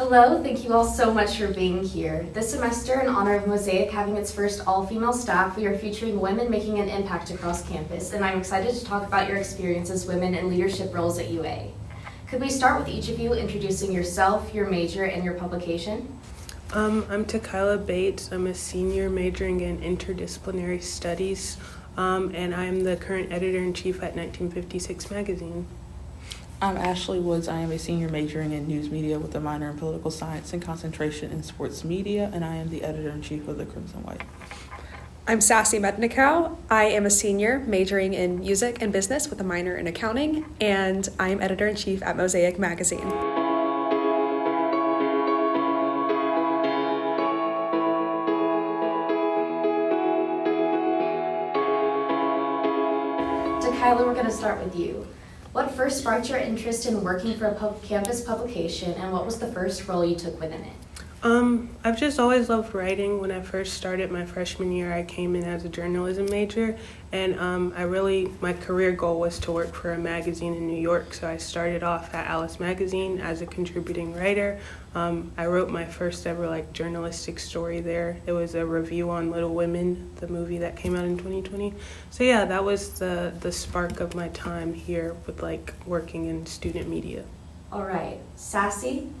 Hello, thank you all so much for being here. This semester, in honor of Mosaic having its first all-female staff, we are featuring women making an impact across campus, and I'm excited to talk about your experience as women in leadership roles at UA. Could we start with each of you introducing yourself, your major, and your publication? Um, I'm Ta'Kyla Bates. I'm a senior majoring in interdisciplinary studies, um, and I'm the current editor in chief at 1956 Magazine. I'm Ashlee Woods. I am a senior majoring in news media with a minor in political science and concentration in sports media, and I am the editor in chief of the Crimson White. I'm Sassy Mednikow. I am a senior majoring in music and business with a minor in accounting, and I am editor in chief at Mosaic Magazine. Kyla, we're going to start with you. What first sparked your interest in working for a pub- campus publication, and what was the first role you took within it? Um, I've just always loved writing. When I first started my freshman year, I came in as a journalism major, and um, I really, my career goal was to work for a magazine in New York. So I started off at Alice Magazine as a contributing writer. Um, I wrote my first ever like journalistic story there. It was a review on Little Women, the movie that came out in 2020. So yeah, that was the the spark of my time here with like working in student media. All right, Sassy.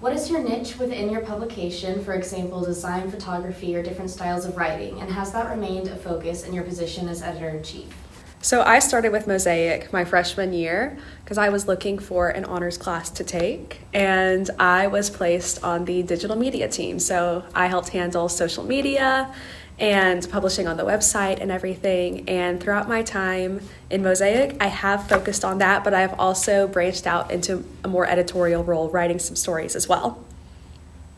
What is your niche within your publication, for example, design, photography, or different styles of writing, and has that remained a focus in your position as editor in chief? So I started with Mosaic my freshman year because I was looking for an honors class to take, and I was placed on the digital media team. So I helped handle social media and publishing on the website and everything. And throughout my time in Mosaic, I have focused on that, but I've also branched out into a more editorial role, writing some stories as well.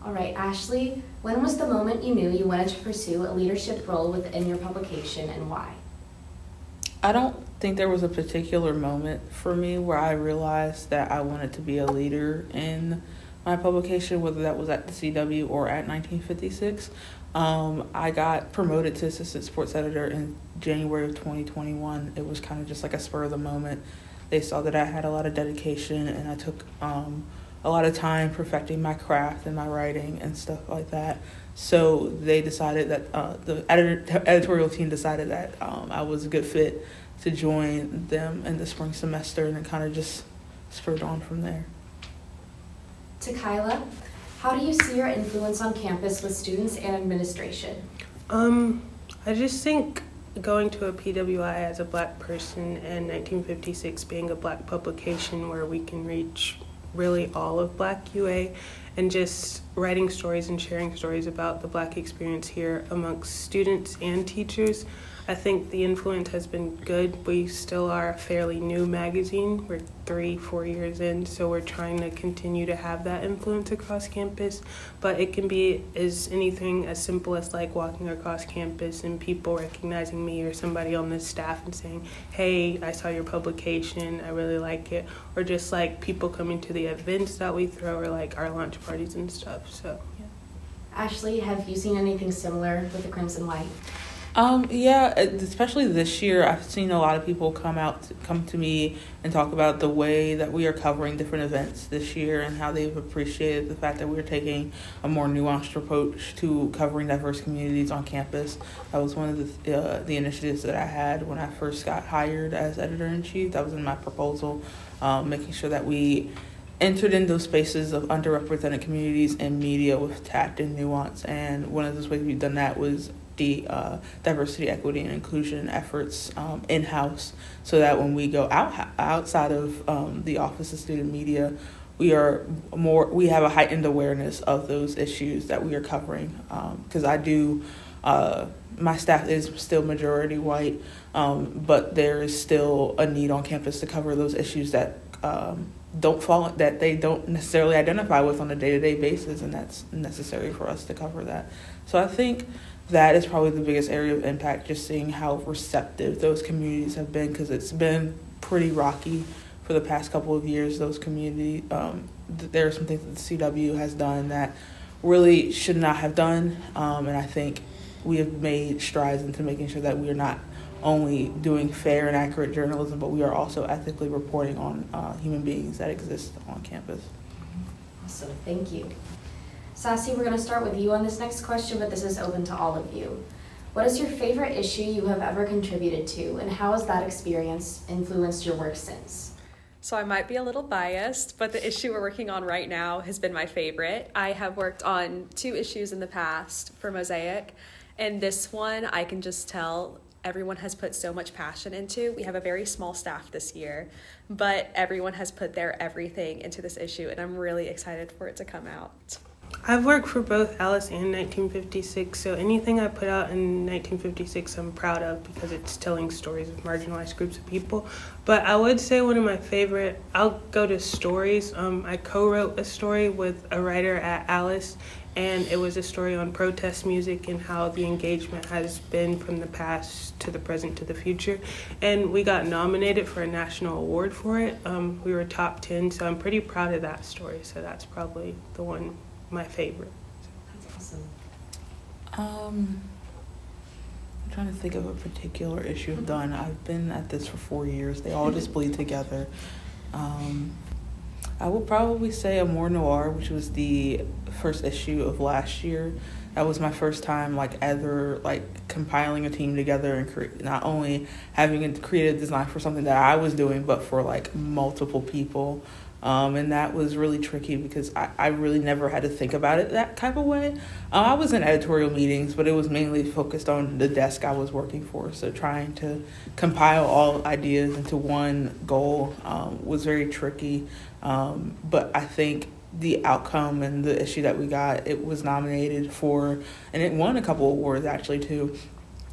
All right, Ashlee, when was the moment you knew you wanted to pursue a leadership role within your publication and why? I don't think there was a particular moment for me where I realized that I wanted to be a leader in my publication, whether that was at the CW or at 1956. Um, I got promoted to assistant sports editor in January of 2021. It was kind of just like a spur of the moment. They saw that I had a lot of dedication and I took um, a lot of time perfecting my craft and my writing and stuff like that. So they decided that uh, the editor, editorial team decided that um, I was a good fit to join them in the spring semester and it kind of just spurred on from there. Ta'Kyla, how do you see your influence on campus with students and administration? Um, I just think going to a PWI as a black person and 1956 being a black publication where we can reach really all of black UA and just writing stories and sharing stories about the black experience here amongst students and teachers I think the influence has been good. We still are a fairly new magazine. We're three, four years in, so we're trying to continue to have that influence across campus. But it can be as anything as simple as like walking across campus and people recognizing me or somebody on the staff and saying, "Hey, I saw your publication. I really like it," or just like people coming to the events that we throw or like our lunch parties and stuff. So. yeah. Ashlee, have you seen anything similar with the Crimson White? Um, yeah, especially this year, I've seen a lot of people come out, to, come to me and talk about the way that we are covering different events this year and how they've appreciated the fact that we're taking a more nuanced approach to covering diverse communities on campus. That was one of the uh, the initiatives that I had when I first got hired as editor in chief. That was in my proposal, um, making sure that we entered in those spaces of underrepresented communities and media with tact and nuance. And one of those ways we've done that was the uh, diversity, equity, and inclusion efforts um, in house, so that when we go out outside of um, the Office of Student Media, we are more we have a heightened awareness of those issues that we are covering. Because um, I do, uh, my staff is still majority white, um, but there is still a need on campus to cover those issues that um, don't fall that they don't necessarily identify with on a day to day basis, and that's necessary for us to cover that. So I think that is probably the biggest area of impact, just seeing how receptive those communities have been, because it's been pretty rocky for the past couple of years. Those community, um, th- there are some things that the CW has done that really should not have done, um, and I think we have made strides into making sure that we are not only doing fair and accurate journalism, but we are also ethically reporting on uh, human beings that exist on campus. Awesome, thank you. Sassy, we're going to start with you on this next question, but this is open to all of you. What is your favorite issue you have ever contributed to, and how has that experience influenced your work since? So I might be a little biased, but the issue we're working on right now has been my favorite. I have worked on two issues in the past for Mosaic, and this one I can just tell everyone has put so much passion into. We have a very small staff this year, but everyone has put their everything into this issue, and I'm really excited for it to come out. I've worked for both Alice and 1956, so anything I put out in 1956 I'm proud of because it's telling stories of marginalized groups of people. But I would say one of my favorite, I'll go to stories. Um, I co wrote a story with a writer at Alice, and it was a story on protest music and how the engagement has been from the past to the present to the future. And we got nominated for a national award for it. Um, we were top 10, so I'm pretty proud of that story, so that's probably the one my favorite. That's awesome. Um, I'm trying to think of a particular issue I've done. I've been at this for four years. They all just bleed together. Um, I would probably say Amour Noir, which was the first issue of last year. That was my first time like ever like compiling a team together and cre- not only having a creative design for something that I was doing, but for like multiple people. Um, and that was really tricky because I, I really never had to think about it that type of way. Uh, I was in editorial meetings, but it was mainly focused on the desk I was working for. So trying to compile all ideas into one goal um, was very tricky. Um, but I think the outcome and the issue that we got, it was nominated for, and it won a couple awards actually too.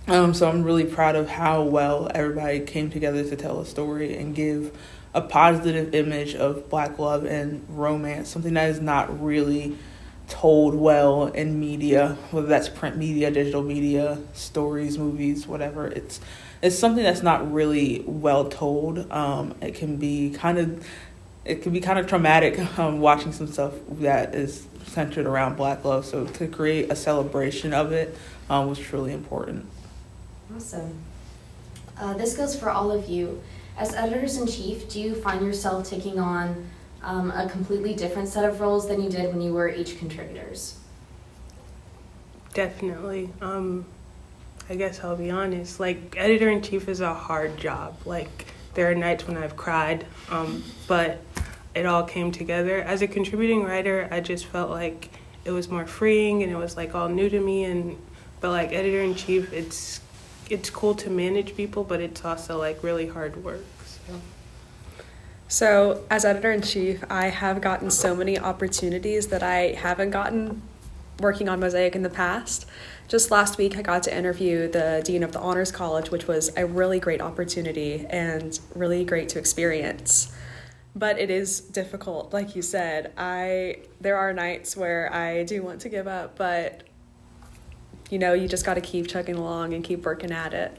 Um, so I'm really proud of how well everybody came together to tell a story and give a positive image of black love and romance, something that is not really told well in media, whether that's print media, digital media, stories, movies, whatever. It's it's something that's not really well told. Um, it can be kind of it can be kind of traumatic um, watching some stuff that is centered around black love. So to create a celebration of it um, was truly important. Awesome. Uh, this goes for all of you. As editors in chief, do you find yourself taking on um, a completely different set of roles than you did when you were each contributors? Definitely. Um, I guess I'll be honest. Like, editor in chief is a hard job. Like, there are nights when I've cried, um, but it all came together. As a contributing writer, I just felt like it was more freeing and it was like all new to me. And but like editor in chief, it's it's cool to manage people, but it's also like really hard work. So. So, as editor in chief, I have gotten so many opportunities that I haven't gotten working on Mosaic in the past. Just last week, I got to interview the Dean of the Honors College, which was a really great opportunity and really great to experience. But it is difficult, like you said. I there are nights where I do want to give up, but you know, you just got to keep chugging along and keep working at it.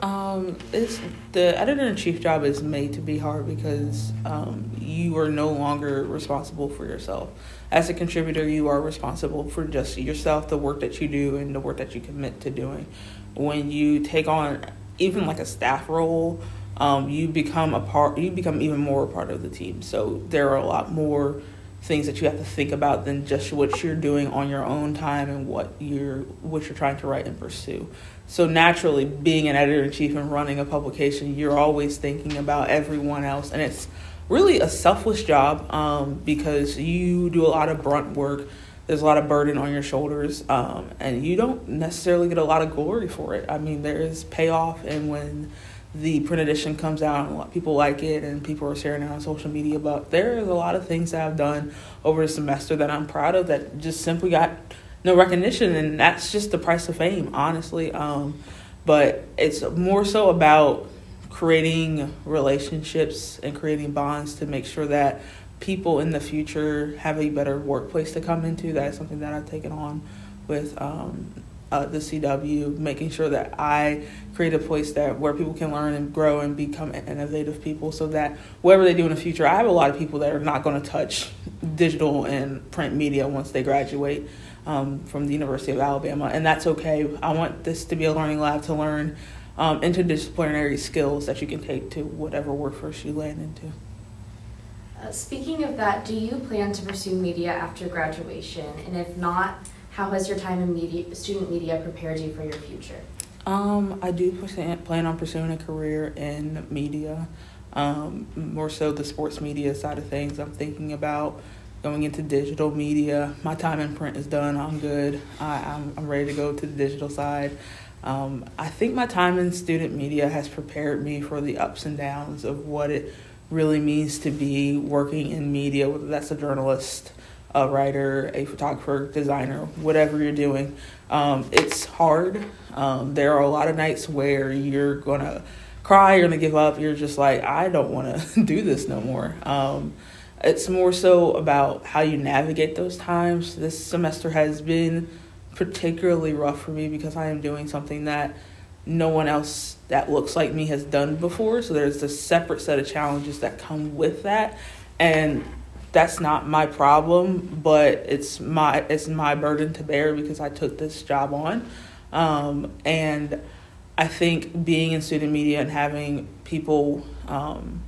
Um, it's the editor in chief job is made to be hard because um, you are no longer responsible for yourself. As a contributor, you are responsible for just yourself, the work that you do, and the work that you commit to doing. When you take on even like a staff role, um, you become a part. You become even more a part of the team. So there are a lot more things that you have to think about than just what you're doing on your own time and what you're what you're trying to write and pursue. So naturally, being an editor in chief and running a publication, you're always thinking about everyone else, and it's really a selfless job um, because you do a lot of brunt work. There's a lot of burden on your shoulders, um, and you don't necessarily get a lot of glory for it. I mean, there is payoff, and when the print edition comes out and a lot people like it and people are sharing it on social media but there's a lot of things that i've done over the semester that i'm proud of that just simply got no recognition and that's just the price of fame honestly. Um, but it's more so about creating relationships and creating bonds to make sure that people in the future have a better workplace to come into. That is something that i've taken on with um, uh, the CW, making sure that I create a place that where people can learn and grow and become innovative people, so that whatever they do in the future, I have a lot of people that are not going to touch digital and print media once they graduate um, from the University of Alabama, and that's okay. I want this to be a learning lab to learn um, interdisciplinary skills that you can take to whatever workforce you land into. Uh, speaking of that, do you plan to pursue media after graduation? And if not, how has your time in media, student media prepared you for your future? Um, I do plan on pursuing a career in media, um, more so the sports media side of things. I'm thinking about going into digital media. My time in print is done. I'm good. I, I'm, I'm ready to go to the digital side. Um, I think my time in student media has prepared me for the ups and downs of what it really means to be working in media, whether that's a journalist, a writer, a photographer, designer, whatever you're doing. Um, it's hard. Um, there are a lot of nights where you're gonna cry, you're gonna give up. You're just like, I don't want to do this no more. Um, it's more so about how you navigate those times. This semester has been particularly rough for me because I am doing something that no one else that looks like me has done before. So there's a separate set of challenges that come with that. And that's not my problem, but it's my it's my burden to bear because I took this job on. Um, and I think being in student media and having people um,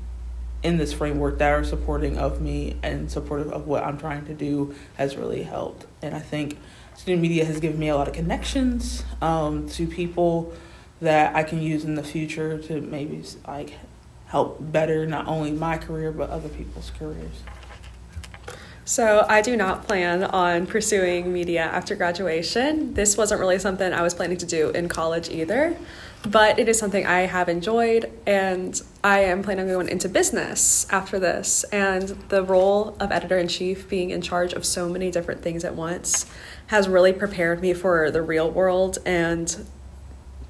in this framework that are supporting of me and supportive of what I'm trying to do has really helped. And I think student media has given me a lot of connections um, to people that I can use in the future to maybe like help better not only my career but other people's careers. So, I do not plan on pursuing media after graduation. This wasn't really something I was planning to do in college either, but it is something I have enjoyed, and I am planning on going into business after this. And the role of editor in chief, being in charge of so many different things at once, has really prepared me for the real world and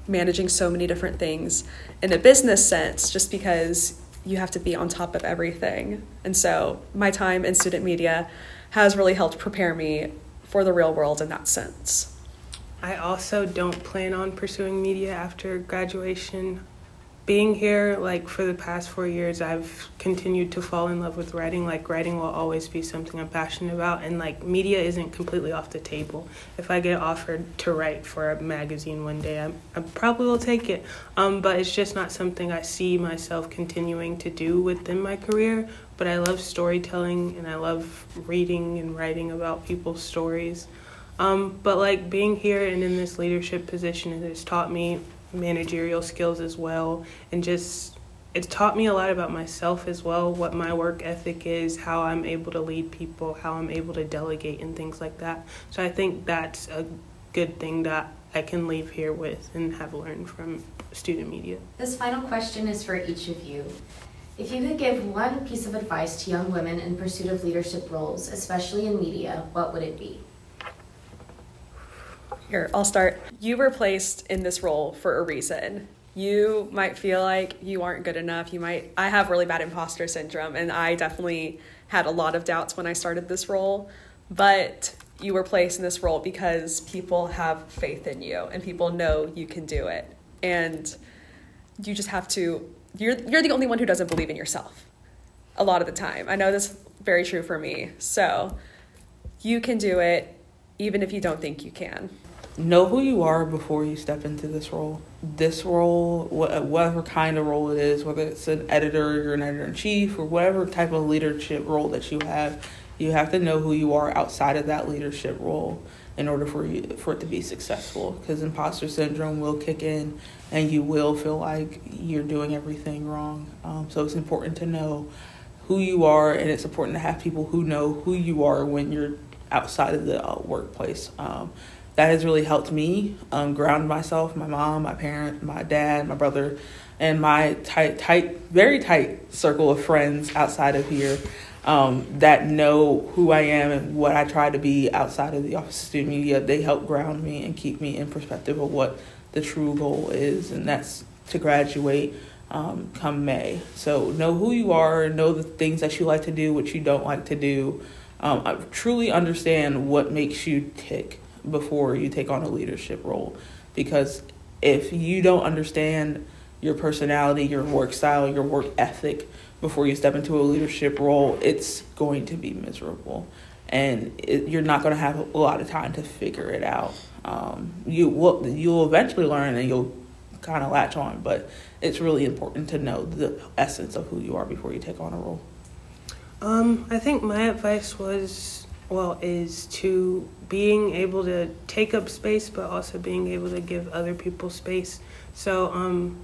managing so many different things in a business sense, just because you have to be on top of everything. And so my time in student media has really helped prepare me for the real world in that sense. I also don't plan on pursuing media after graduation being here like for the past four years i've continued to fall in love with writing. Like writing will always be something i'm passionate about and like media isn't completely off the table. If i get offered to write for a magazine one day i, I probably will take it. Um, but it's just not something i see myself continuing to do within my career. But i love storytelling and i love reading and writing about people's stories. Um, but like being here and in this leadership position it has taught me managerial skills as well. And just it's taught me a lot about myself as well what my work ethic is how i'm able to lead people how i'm able to delegate and things like that. So i think that's a good thing that i can leave here with and have learned from student media. This final question is for each of you. If you could give one piece of advice to young women in pursuit of leadership roles especially in media what would it be here, I'll start. You were placed in this role for a reason. You might feel like you aren't good enough. You might, I have really bad imposter syndrome, and I definitely had a lot of doubts when I started this role. But you were placed in this role because people have faith in you and people know you can do it. And you just have to, you're, you're the only one who doesn't believe in yourself a lot of the time. I know this is very true for me. So you can do it even if you don't think you can know who you are before you step into this role. This role, whatever kind of role it is, whether it's an editor, you're an editor in chief, or whatever type of leadership role that you have, you have to know who you are outside of that leadership role in order for you for it to be successful. Because imposter syndrome will kick in, and you will feel like you're doing everything wrong. Um, so it's important to know who you are, and it's important to have people who know who you are when you're outside of the uh, workplace. Um, that has really helped me um, ground myself, my mom, my parent, my dad, my brother, and my tight, tight, very tight circle of friends outside of here um, that know who I am and what I try to be outside of the Office of Student Media. They help ground me and keep me in perspective of what the true goal is, and that's to graduate um, come May. So know who you are, know the things that you like to do, what you don't like to do. Um, truly understand what makes you tick before you take on a leadership role. Because if you don't understand your personality, your work style, your work ethic before you step into a leadership role, it's going to be miserable. And it, you're not going to have a lot of time to figure it out. Um, you will you'll eventually learn and you'll kind of latch on, but it's really important to know the essence of who you are before you take on a role. Um, I think my advice was, well, is to being able to take up space, but also being able to give other people space. So, um,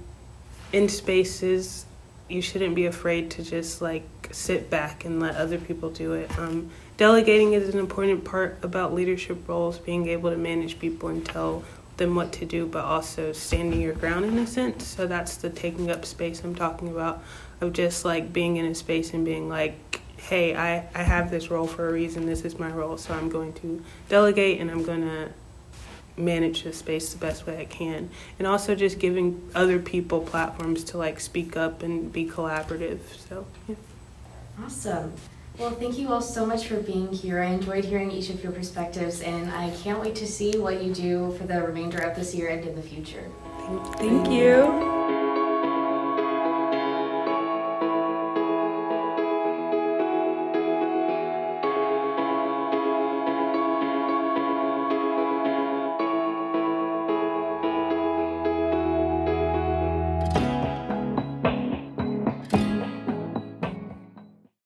in spaces, you shouldn't be afraid to just like sit back and let other people do it. Um, delegating is an important part about leadership roles, being able to manage people and tell them what to do, but also standing your ground in a sense. So that's the taking up space I'm talking about, of just like being in a space and being like, hey, I, I have this role for a reason, this is my role, so I'm going to delegate and I'm going to manage the space the best way I can. And also just giving other people platforms to like speak up and be collaborative. So, yeah. Awesome. Well, thank you all so much for being here. I enjoyed hearing each of your perspectives, and I can't wait to see what you do for the remainder of this year and in the future. Thank you.